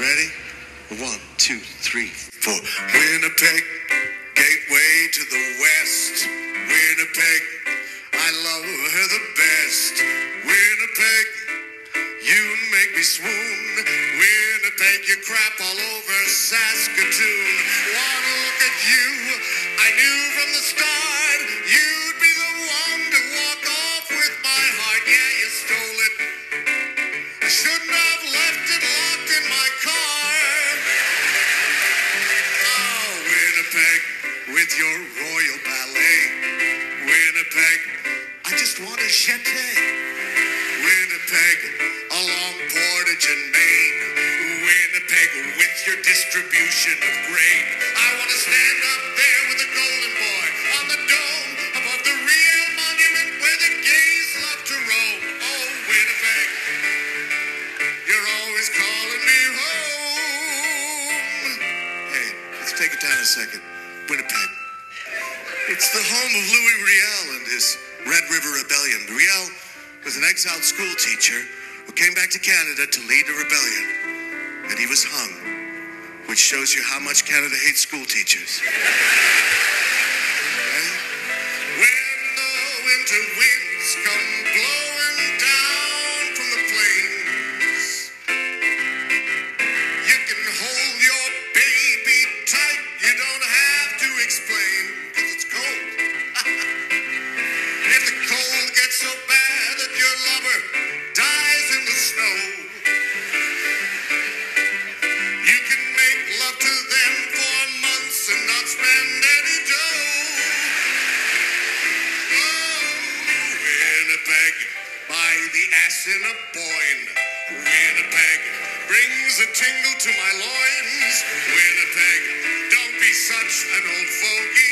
Ready? One, two, three, four. Winnipeg, gateway to the west. Winnipeg, I love her the best. Winnipeg, you make me swoon. Winnipeg, you crap all over Saskatoon. Winnipeg, with your royal ballet. Winnipeg, I just want a chete. Winnipeg, along Portage and Main. Winnipeg, with your distribution of grain. I want to stand up take it down a second. Winnipeg. It's the home of Louis Riel and his Red River Rebellion. Riel was an exiled school teacher who came back to Canada to lead a rebellion. And he was hung, which shows you how much Canada hates school teachers. The ass in a boin. Winnipeg brings a tingle to my loins. Winnipeg, don't be such an old fogey.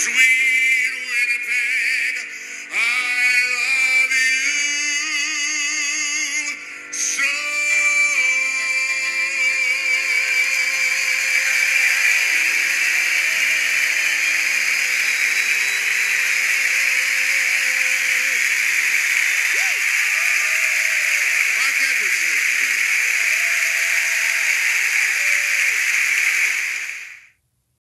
Sweet